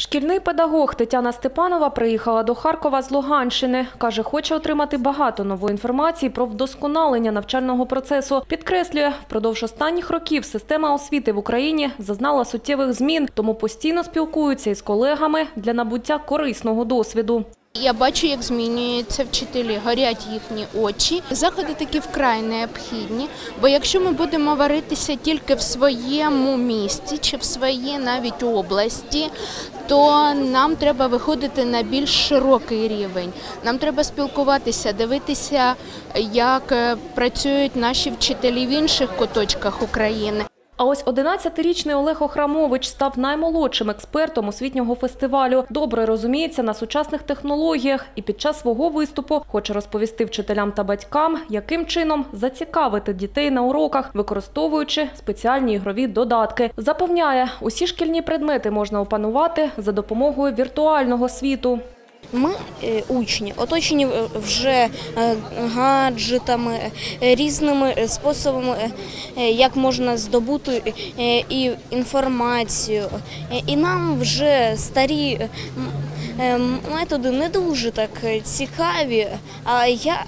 Шкільний педагог Тетяна Степанова приїхала до Харкова з Луганщини. Каже, хоче отримати багато нової інформації про вдосконалення навчального процесу. Підкреслює, впродовж останніх років система освіти в Україні зазнала суттєвих змін, тому постійно спілкуються із колегами для набуття корисного досвіду. Я бачу, як змінюються вчителі, горять їхні очі. Заходи такі вкрай необхідні, бо якщо ми будемо варитися тільки в своєму місті чи в своїй навіть області, то нам треба виходити на більш широкий рівень. Нам треба спілкуватися, дивитися, як е, працюють наші вчителі в інших куточках України. А ось 11-річний Олег Охрамович став наймолодшим експертом освітнього фестивалю. Добре розуміється на сучасних технологіях і під час свого виступу хоче розповісти вчителям та батькам, яким чином зацікавити дітей на уроках, використовуючи спеціальні ігрові додатки. Запевняє, усі шкільні предмети можна опанувати за допомогою віртуального світу. Ми, е, учні, оточені е, вже е, гаджетами, різними способами, як можна здобути і інформацію. І нам вже старі методи не дуже так цікаві. А я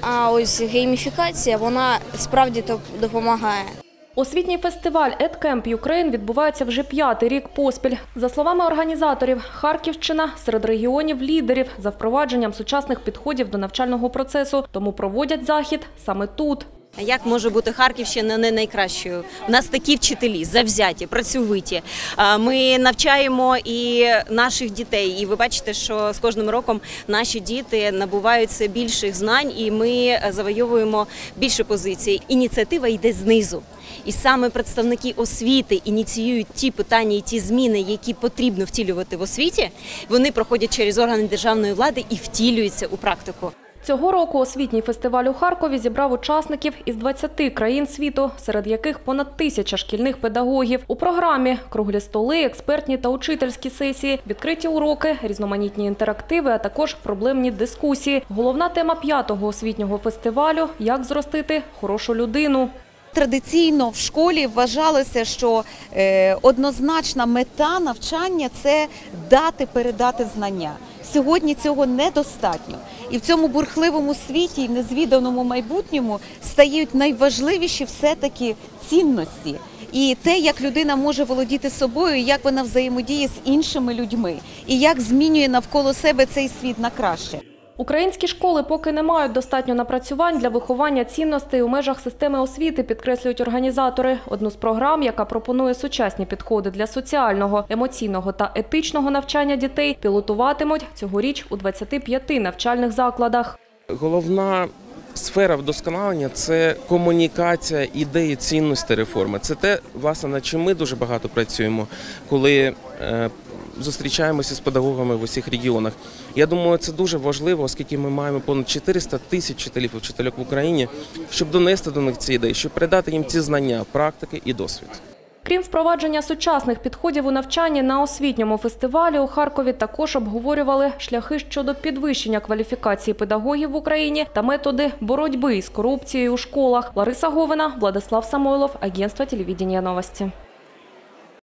а ось гейміфікація вона справді допомагає. Освітній фестиваль «EdCamp Ukraine» відбувається вже п'ятий рік поспіль. За словами організаторів, Харківщина серед регіонів лідерів за впровадженням сучасних підходів до навчального процесу, тому проводять захід саме тут. Як може бути Харківщина не найкращою? У нас такі вчителі завзяті, працьовиті. Ми навчаємо і наших дітей. І ви бачите, що з кожним роком наші діти набувають все більших знань, і ми завойовуємо більше позицій. Ініціатива йде знизу. І саме представники освіти ініціюють ті питання і ті зміни, які потрібно втілювати в освіті. Вони проходять через органи державної влади і втілюються у практику. Цього року освітній фестиваль у Харкові зібрав учасників із 20 країн світу, серед яких понад тисяча шкільних педагогів. У програмі круглі столи, експертні та учительські сесії, відкриті уроки, різноманітні інтерактиви, а також проблемні дискусії. Головна тема п'ятого освітнього фестивалю – як зростити хорошу людину. Традиційно в школі вважалося, що е, однозначна мета навчання це дати передати знання. Сьогодні цього недостатньо, і в цьому бурхливому світі, і незвіданому майбутньому стають найважливіші все-таки цінності. І те, як людина може володіти собою, як вона взаємодіє з іншими людьми, і як змінює навколо себе цей світ на краще. Українські школи поки не мають достатньо напрацювань для виховання цінностей у межах системи освіти, підкреслюють організатори. Одну з програм, яка пропонує сучасні підходи для соціального, емоційного та етичного навчання дітей, пілотуватимуть цьогоріч у 25 навчальних закладах. Головна сфера вдосконалення це комунікація ідеї цінності реформи. Це те, власне, над чим ми дуже багато працюємо, коли е, зустрічаємося з педагогами в усіх регіонах. Я думаю, це дуже важливо, оскільки ми маємо понад 400 тисяч вчителів і вчительок в Україні, щоб донести до них ці ідеї, щоб передати їм ці знання, практики і досвід. Крім впровадження сучасних підходів у навчанні на освітньому фестивалі у Харкові також обговорювали шляхи щодо підвищення кваліфікації педагогів в Україні та методи боротьби із корупцією у школах. Лариса Говина, Владислав Самойлов, Агентство телевидения новости.